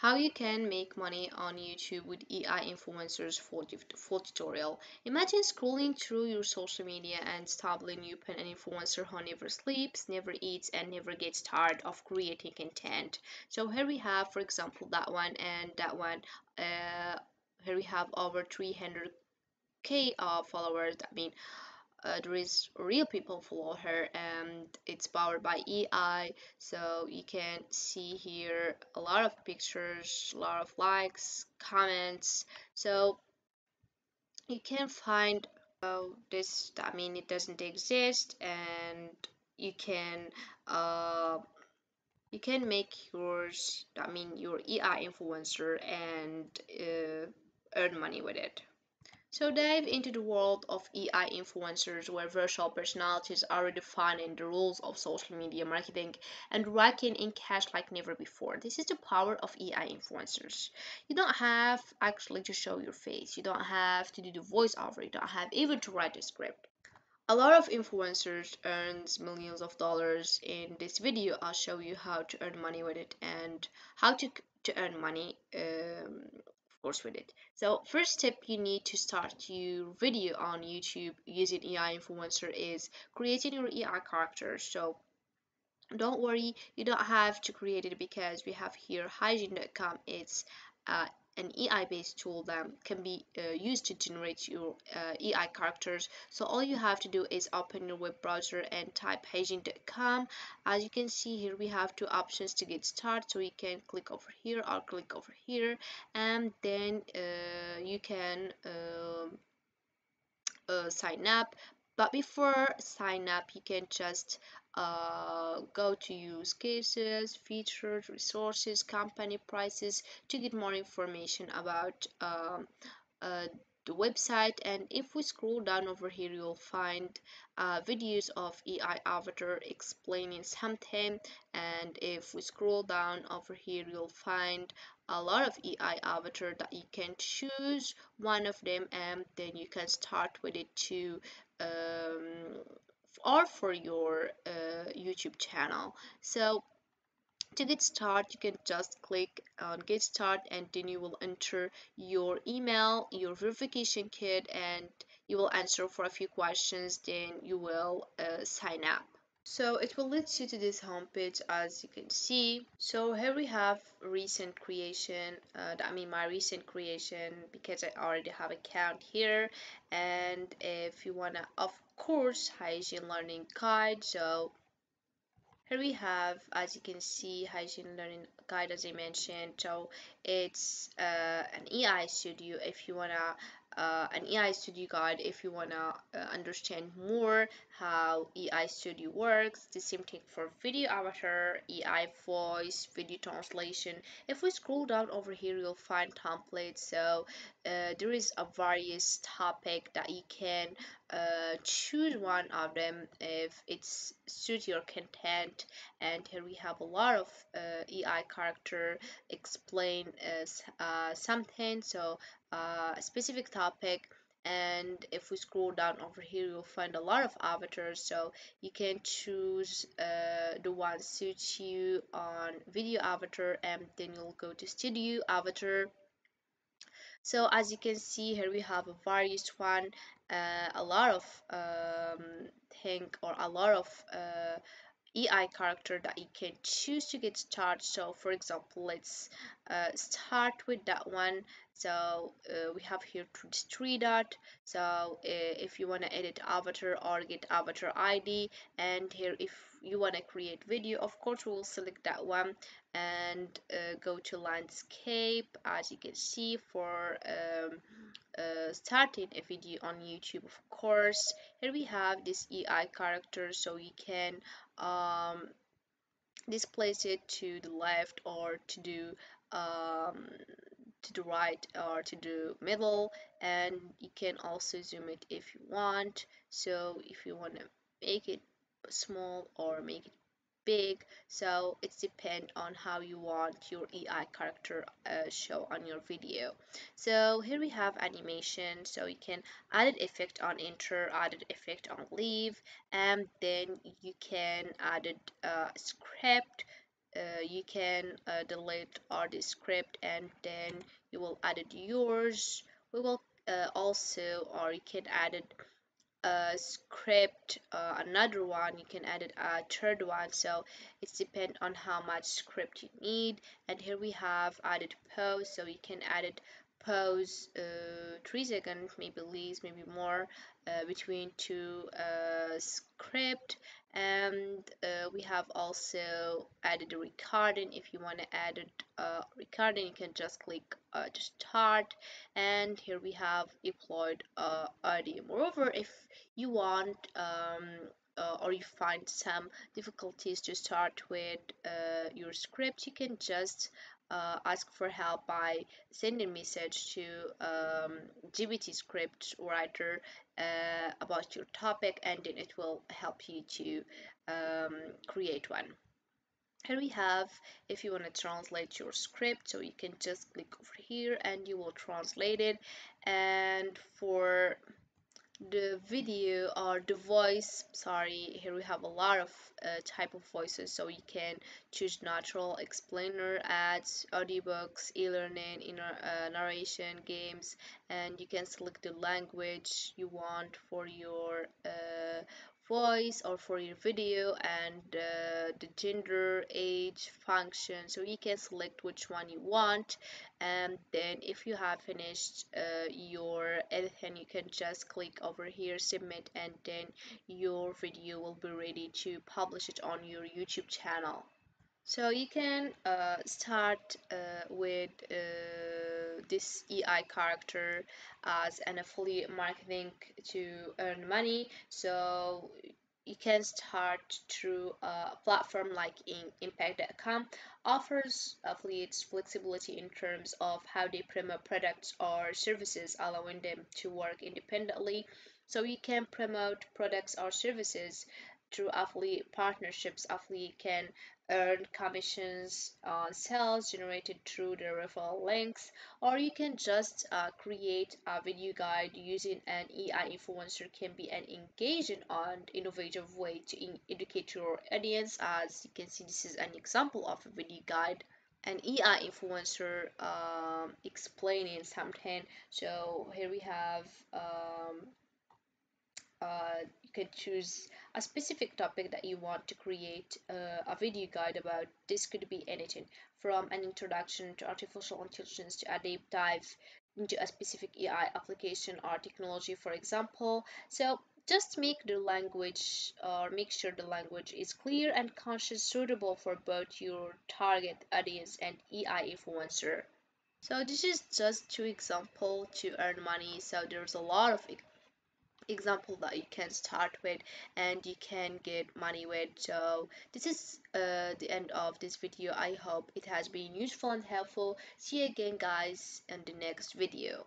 how you can make money on YouTube with AI influencers full, full tutorial. Imagine scrolling through your social media and stumbling upon an influencer who never sleeps, never eats, and never gets tired of creating content. So here we have, for example, that one and that one. Uh, here we have over 300k uh, followers. I mean, uh, there is real people follow her and it's powered by AI so you can see here a lot of pictures a lot of likes comments. So you can find uh, this I mean it doesn't exist and you can uh, you can make yours I mean your AI influencer and uh, earn money with it so dive into the world of AI influencers where virtual personalities are redefining the rules of social media marketing and racking in cash like never before. This is the power of AI influencers. You don't have actually to show your face. You don't have to do the voiceover. You don't have even to write a script. A lot of influencers earns millions of dollars. In this video, I'll show you how to earn money with it and how to to earn money um, course with it so first step you need to start your video on youtube using ai influencer is creating your ai character. So don't worry you don't have to create it because we have here. HeyGen.com it's uh, an AI based tool that can be uh, used to generate your uh, AI characters. So all you have to do is open your web browser and type heygen.com. As you can see here, we have two options to get started. So you can click over here or click over here, and then uh, you can um, uh, sign up. But before sign up, you can just uh, go to use cases, features, resources, company prices to get more information about um, uh, the website. And if we scroll down over here you'll find uh, videos of AI avatar explaining something. And if we scroll down over here you'll find a lot of AI avatar that you can choose one of them and then you can start with it to um, or for your uh, YouTube channel. So to get started, you can just click on get started and then you will enter your email, your verification code and you will answer for a few questions then you will uh, sign up. So it will lead you to this homepage as you can see. So here we have recent creation. Uh, I mean my recent creation because I already have account here. And if you wanna, of course, HeyGen learning guide. So here we have, as you can see, HeyGen learning guide as I mentioned. So it's uh, an EI studio if you wanna uh, an AI Studio guide if you wanna uh, understand more how AI Studio works. The same thing for video avatar, AI voice, video translation. If we scroll down over here, you'll find templates. So uh, there is a various topic that you can uh, choose one of them if it's suit your content and here we have a lot of uh, AI character explain uh, uh, something so uh, a specific topic and if we scroll down over here you'll find a lot of avatars. So you can choose uh, the one suits you on video avatar and then you'll go to studio avatar. So as you can see here we have a various one uh, a lot of um, thing or a lot of uh, AI character that you can choose to get started. So for example, let's uh, start with that one. So uh, we have here three dot. So uh, if you want to edit avatar or get avatar ID and here if you want to create video, of course we will select that one and uh, go to landscape as you can see for um, uh, starting a video on YouTube of course. Here we have this AI character so you can um, displace it to the left or to do um, to the right or to the middle. And you can also zoom it if you want. So if you want to make it small or make it big so it's depend on how you want your AI character uh, show on your video. So here we have animation. So you can add effect on enter add added effect on leave and then you can add a uh, script. Uh, you can uh, delete our script and then you will add it yours. We will uh, also or you can add it a script uh, another one you can add it a third one. So it's depend on how much script you need. And here we have added post so you can add it pause uh, three seconds maybe least maybe more uh, between two uh, script. And uh, we have also added a recording. If you want to add a uh, recording you can just click uh, to start. And here we have deployed uh, audio. Moreover if you want um, uh, or you find some difficulties to start with uh, your script you can just uh, ask for help by sending message to um, GPT script writer uh, about your topic and then it will help you to um, create one. Here we have if you want to translate your script so you can just click over here and you will translate it and for the video or the voice sorry here we have a lot of uh, type of voices so you can choose natural explainer ads audiobooks e-learning inner uh, narration games and you can select the language you want for your uh, voice or for your video and uh, the gender age function. So you can select which one you want and then if you have finished uh, your editing you can just click over here submit and then your video will be ready to publish it on your youtube channel. So you can uh, start uh, with uh, this EI character as an affiliate marketing to earn money. So you can start through a platform like impact.com offers affiliates flexibility in terms of how they promote products or services allowing them to work independently so you can promote products or services through affiliate partnerships affiliate can earn commissions on sales generated through the referral links or you can just uh, create a video guide using an EI influencer can be an engaging and innovative way to educate your audience. As you can see this is an example of a video guide an EI influencer um, explaining something. So here we have um, uh, you can choose a specific topic that you want to create uh, a video guide about. This could be anything from an introduction to artificial intelligence to a deep dive into a specific AI application or technology, for example. So just make the language or make sure the language is clear and conscious, suitable for both your target audience and AI influencer. So this is just two example to earn money. So there's a lot of example that you can start with and you can get money with. So this is uh, the end of this video. I hope it has been useful and helpful. See you again guys in the next video